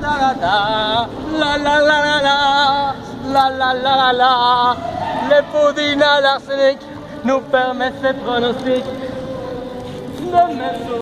la la la la la la la la la la Les poudines à l'arsenic nous permettent ces pronostics de